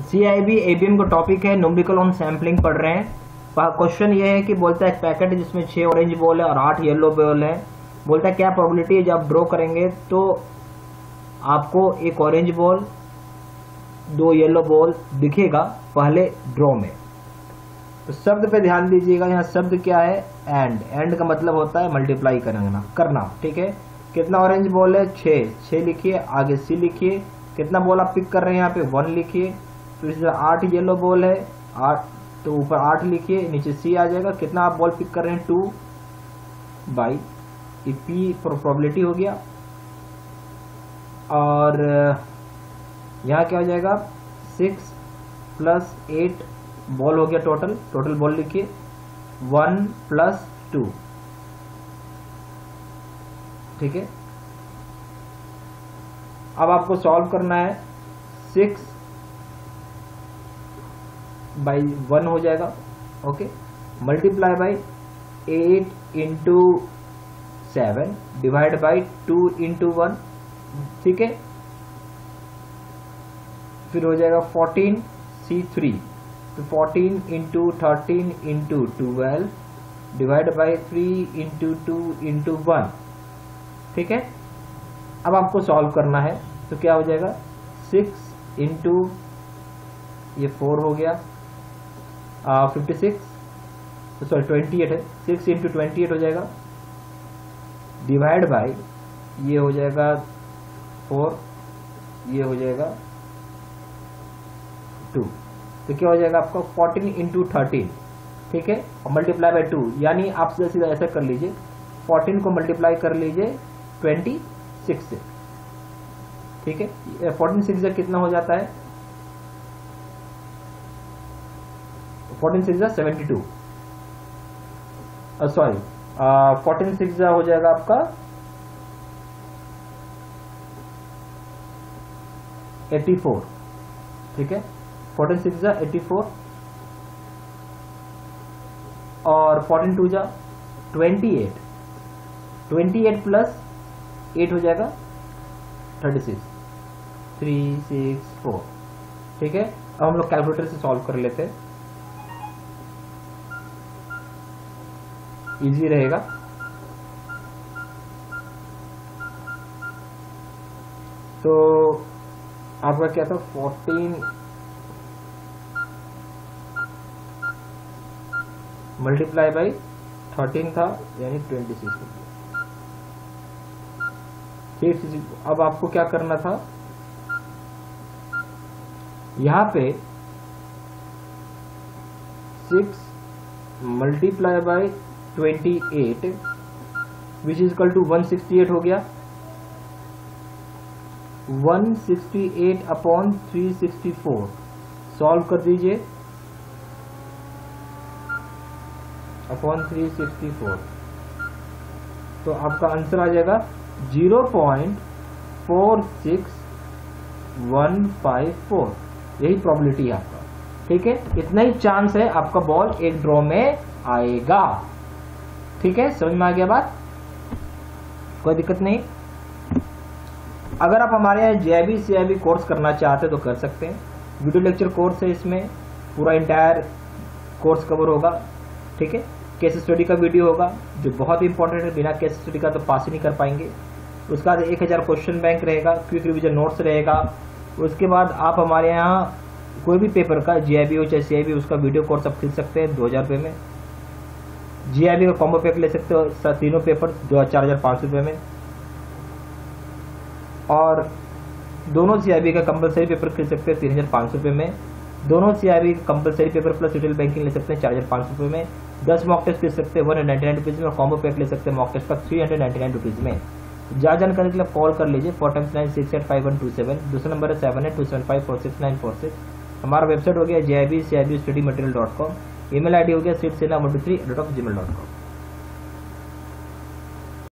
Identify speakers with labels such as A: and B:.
A: C I B A B M का topic है numerical on sampling पढ़ रहे हैं। क्वेश्चन ये है कि बोलता है एक पैकेट है जिसमें छह ऑरेंज बॉल है और आठ येलो बॉल है। बोलता है क्या प्रोबेबिलिटी है जब आप ड्रॉ करेंगे तो आपको एक ऑरेंज बॉल दो येलो बॉल दिखेगा पहले ड्रॉ में। तो शब्द पे ध्यान दीजिएगा, यहाँ शब्द क्या है? एंड एंड का मतलब होता है मल्टीप्लाई करना करना, ठीक है? कितना ऑरेंज बॉल है? छः छः लिखिए, आगे सी लिखिए। कितना बॉल आप पिक कर रहे हैं यहाँ पे? वन लिखिए। फिर इस आठ येलो बॉल है। आठ तो ऊपर आठ लिखिए, नीचे सी आ जाएगा। कितना आप बॉल पिक कर रहे हैं? टू बाई पी प्रोबेबिलिटी हो गया। और यहाँ क्या हो जाएगा? सिक्स प्लस एट बॉल हो गया टोटल टोटल बॉल लिखिए। वन प्लस टू ठीक है? अब आपको सॉल्व करना है। सिक्स बाई वन हो जाएगा okay multiply by eight into seven divide by two into one ठीक है? फिर हो जाएगा फोर्टीन सी थ्री तो fourteen into thirteen into twelve divide by three into two into one ठीक है? अब आपको सॉल्व करना है तो क्या हो जाएगा? सिक्स इंटू ये फोर हो गया fifty six sorry twenty eight है। सिक्स इंटू ट्वेंटी एट हो जाएगा। डिवाइड बाई ये हो जाएगा फोर ये हो जाएगा टू तो क्या हो जाएगा आपका? फोर्टीन इंटू थर्टीन ठीक है? और मल्टीप्लाई बाई टू यानी आप सीधा सीधा ऐसा कर लीजिए। फोर्टीन को मल्टीप्लाई कर लीजिए ट्वेंटी सिक्स से, ठीक है? फोर्टीन सिक्स कितना हो जाता है? Fourteen six seventy two. Sorry fourteen six हो जाएगा आपका एटी फोर। ठीक है? फोर्टीन सिक्स जा एटी फोर। और फोर्टीन टू जा twenty eight. Twenty eight plus eight हो जाएगा thirty six. Three six four. ठीक है? अब हम लोग कैलकुलेटर से सॉल्व कर लेते हैं। इजी रहेगा। तो आपका क्या था? फोर्टीन मल्टीप्लाई बाई थर्टीन था, यानी ट्वेंटी सिक्स ठीक अब आपको क्या करना था? यहाँ पे six multiply by twenty eight which is equal to one sixty eight हो गया। One sixty eight upon three sixty four solve कर दीजिए। अपॉन थ्री सिक्सटी फोर तो आपका आंसर आ जाएगा zero point four six one five four यही probability है आपका। ठीक है? इतना ही चांस है आपका बॉल एक ड्रॉ में आएगा। ठीक है? समझ में आ गया बात? कोई दिक्कत नहीं। अगर आप हमारे यहाँ जेआईबी सीआईबी कोर्स करना चाहते हैं तो कर सकते हैं। वीडियो लेक्चर कोर्स है इसमें। पूरा इंटायर कोर्स कवर होगा। ठीक है? केस स्टडी का वीडियो होगा, जो बहुत ही इंपॉर्टेंट है। बिना केस स्टडी का तो पास ही नहीं कर पाएँगे। उसके बाद एक हज़ार क्वेश्चन बैंक रहेगा क्विक रिविजन नोट्स रहेगा। उसके बाद आप हमारे यहाँ कोई भी पेपर का जीआईबी हो, चाहे सीआईबी उसका वीडियो कोर्स आप खरीद सकते हैं दो हज़ार रुपये में। जीआईबी का कॉम्बो पैक ले सकते हो तीनों पेपर दो चार हज़ार पाँच सौ रुपये में। और दोनों सीआईबी का कंपलसरी पेपर खरीद सकते हैं, तीन हज़ार पाँच सौ रुपये में। दोनों CIB compulsory paper plus retail banking ले सकते हैं, चार हज़ार पाँच सौ रुपये में। दस मॉक टेस्ट ले सकते हैं one hundred ninety nine rupees में कॉम्बो पैक ले सकते हैं मॉक टेस्ट का three hundred ninety nine rupees में। ज़्यादा जानकारी के लिए कॉल कर लीजिए four times nine six eight five one two seven दूसरा नंबर है seven eight two seven five four six nine four six हमारा वेबसाइट हो गया J I B C I B study material dot com e ID I हो गया सीट सेना one three dot of Gmail dot com